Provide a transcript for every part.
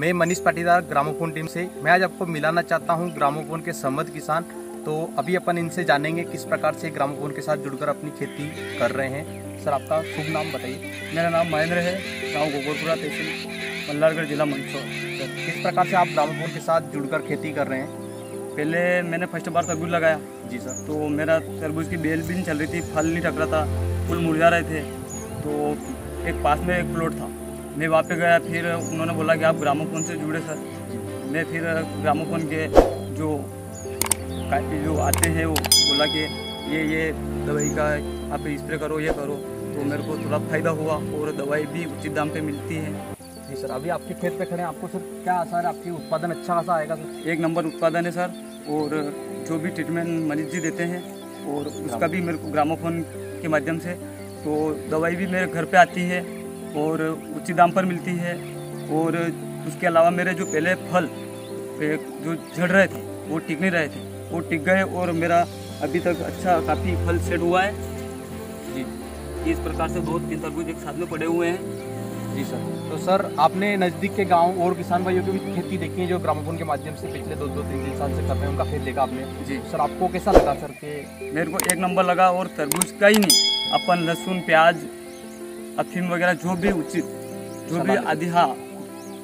मैं Manish Patidar gramophone team से। मैं आज आपको मिलाना चाहता हूँ ग्रामोफोन के सम्मत किसान। तो अभी अपन इनसे जानेंगे किस प्रकार से ग्रामोफोन के साथ जुड़कर अपनी खेती कर रहे हैं। सर आपका शुभ नाम बताइए। मेरा नाम महेंद्र है गाँव गोगोरपुरा तहसील मल्लारगढ़ जिला मंदसौर। सर किस प्रकार से आप ग्रामोफोन के साथ जुड़कर खेती कर रहे हैं? पहले मैंने फ़र्स्ट बार तरबूज लगाया। जी सर। तो मेरा तरबूज की बेल भी नहीं चल रही थी फल नहीं टक रहा था फूल मुरझा रहे थे। तो एक पास में एक प्लॉट था। मैं वहाँ पे गया, फिर उन्होंने बोला कि आप ग्रामोफोन से जुड़े, सर। मैं फिर ग्रामोफोन के जो जो आते हैं, वो बोला कि ये ये दवाई का आप स्प्रे करो, ये करो। तो मेरे को थोड़ा फ़ायदा हुआ और दवाई भी उचित दाम पे मिलती है। जी सर, अभी आपके खेत पे खड़े हैं। आपको सर क्या आसार है? आपकी उत्पादन अच्छा खासा आएगा? सर एक नंबर उत्पादन है, सर। और जो भी ट्रीटमेंट मनीष जी देते हैं, और उसका भी मेरे को ग्रामोफोन के माध्यम से। तो दवाई भी मेरे घर पे आती है। और उचित दाम पर मिलती है और उसके अलावा मेरे जो पहले फल जो झड़ रहे थे वो टिक नहीं रहे थे। वो टिक गए और मेरा अभी तक अच्छा काफ़ी फल सेट हुआ है। जी। इस प्रकार से बहुत तीन तरबूज एक साथ में पड़े हुए हैं। जी सर। तो सर आपने नज़दीक के गाँव और किसान भाइयों की भी खेती देखी है जो ग्रामोफोन के माध्यम से पिछले दो दो तीन तीन साल से कर रहे हैं उनका खेत देखा आपने? जी। सर आपको कैसा लगा सर के? मेरे को एक नंबर लगा और तरबूज का ही नहीं अपन लहसुन प्याज अफीम वगैरह जो भी उचित जो भी अधिहा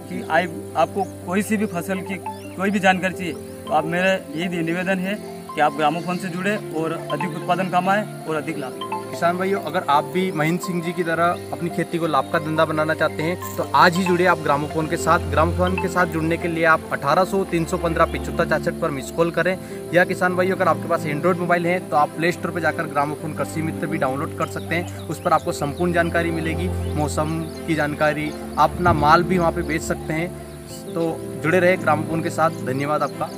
कि आई आपको कोई सी भी फ़सल की कोई भी जानकारी चाहिए तो आप मेरा यही निवेदन है कि आप ग्रामोफोन से जुड़े और अधिक उत्पादन कमाएँ और अधिक लाभ। किसान भाइयों, अगर आप भी महेंद्र सिंह जी की तरह अपनी खेती को लाभ का धंधा बनाना चाहते हैं तो आज ही जुड़े आप ग्रामोफोन के साथ। ग्रामोफोन के साथ जुड़ने के लिए आप 1800 315 पिछहत्तर चासठ पर मिस कॉल करें। या किसान भाइयों, अगर आपके पास एंड्रॉइड मोबाइल है तो आप प्ले स्टोर पर जाकर ग्रामोफोन कृषि मित्र भी डाउनलोड कर सकते हैं। उस पर आपको संपूर्ण जानकारी मिलेगी, मौसम की जानकारी अपना माल भी वहाँ पर बेच सकते हैं। तो जुड़े रहे ग्रामोफोन के साथ। धन्यवाद आपका।